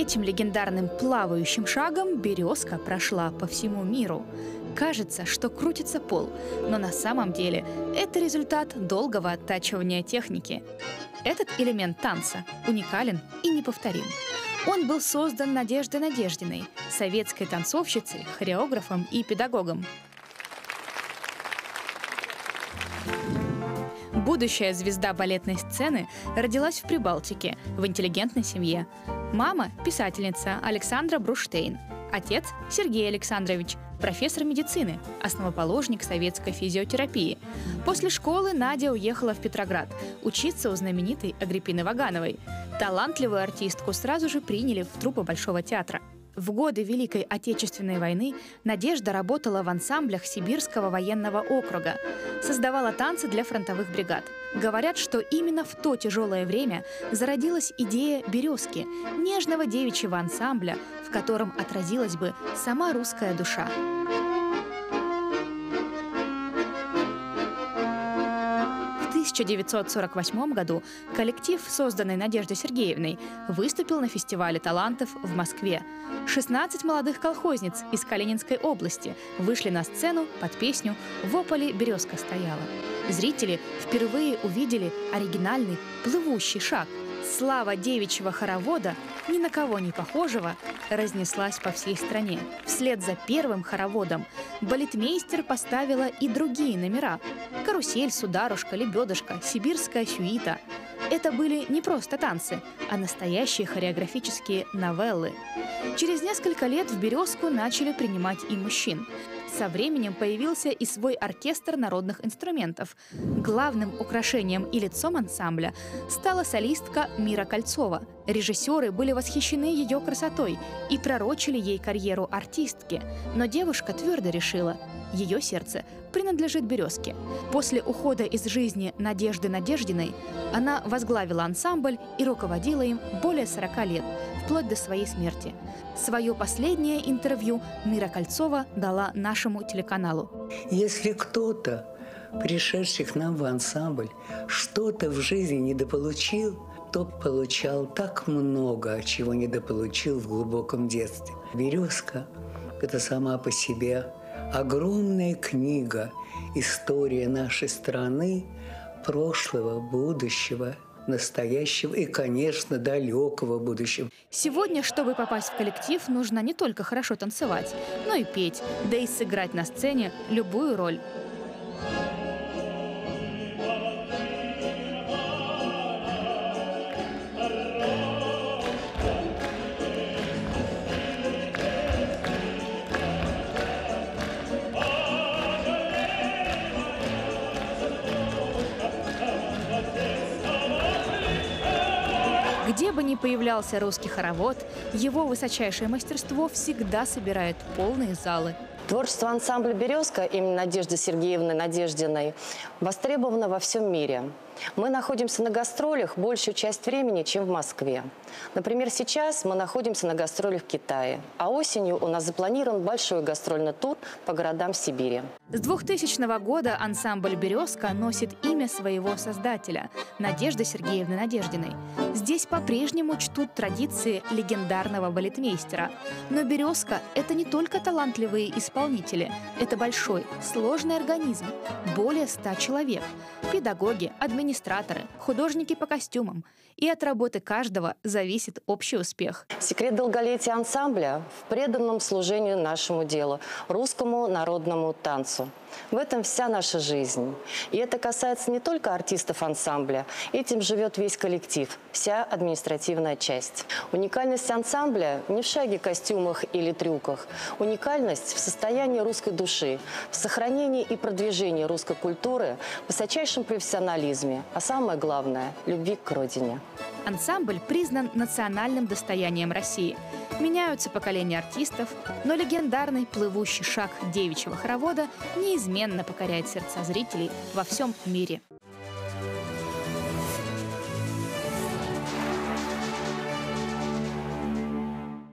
Этим легендарным плавающим шагом березка прошла по всему миру. Кажется, что крутится пол, но на самом деле это результат долгого оттачивания техники. Этот элемент танца уникален и неповторим. Он был создан Надеждой Надеждиной, советской танцовщицей, хореографом и педагогом. Будущая звезда балетной сцены родилась в Прибалтике, в интеллигентной семье. Мама – писательница Александра Бруштейн. Отец – Сергей Александрович, профессор медицины, основоположник советской физиотерапии. После школы Надя уехала в Петроград учиться у знаменитой Агриппины Вагановой. Талантливую артистку сразу же приняли в труппу Большого театра. В годы Великой Отечественной войны Надежда работала в ансамблях Сибирского военного округа, создавала танцы для фронтовых бригад. Говорят, что именно в то тяжелое время зародилась идея «Березки» — нежного девичьего ансамбля, в котором отразилась бы сама русская душа. 1948 году коллектив, созданный Надеждой Сергеевной, выступил на фестивале талантов в Москве. 16 молодых колхозниц из Калининской области вышли на сцену под песню «В ополе березка стояла». Зрители впервые увидели оригинальный плывущий шаг. Слава девичьего хоровода, ни на кого не похожего, разнеслась по всей стране. Вслед за первым хороводом балетмейстер поставила и другие номера. Карусель, сударушка, лебедушка, сибирская сюита. Это были не просто танцы, а настоящие хореографические новеллы. Через несколько лет в «Березку» начали принимать и мужчин. Со временем появился и свой оркестр народных инструментов. Главным украшением и лицом ансамбля стала солистка Мира Кольцова. Режиссеры были восхищены ее красотой и пророчили ей карьеру артистки. Но девушка твердо решила – ее сердце принадлежит «Березке». После ухода из жизни Надежды Надеждиной она возглавила ансамбль и руководила им более 40 лет, вплоть до своей смерти. Свое последнее интервью Мира Кольцова дала нашему телеканалу. Если кто-то, пришедший к нам в ансамбль, что-то в жизни недополучил, то получал так много, чего недополучил в глубоком детстве. «Березка» – это сама по себе огромная книга «История нашей страны», прошлого, будущего, настоящего и, конечно, далекого будущего. Сегодня, чтобы попасть в коллектив, нужно не только хорошо танцевать, но и петь, да и сыграть на сцене любую роль. Где бы ни появлялся русский хоровод, его высочайшее мастерство всегда собирает полные залы. Творчество ансамбля «Березка» имени Надежды Сергеевны Надеждиной востребовано во всем мире. Мы находимся на гастролях большую часть времени, чем в Москве. Например, сейчас мы находимся на гастролях в Китае, а осенью у нас запланирован большой гастрольный тур по городам Сибири. С 2000 года ансамбль «Березка» носит имя своего создателя – Надежды Сергеевны Надеждиной. Здесь по-прежнему чтут традиции легендарного балетмейстера. Но «Березка» – это не только талантливые исполнители, это большой, сложный организм, более ста человек – педагоги, администраторы, художники по костюмам. И от работы каждого зависит общий успех. Секрет долголетия ансамбля в преданном служению нашему делу, русскому народному танцу. В этом вся наша жизнь. И это касается не только артистов ансамбля. Этим живет весь коллектив, вся административная часть. Уникальность ансамбля не в шаге, костюмах или трюках. Уникальность в состоянии русской души, в сохранении и продвижении русской культуры, высочайшем профессионализме, а самое главное – любви к родине. Ансамбль признан национальным достоянием России. Меняются поколения артистов, но легендарный плывущий шаг девичьего хоровода неизменно покоряет сердца зрителей во всем мире.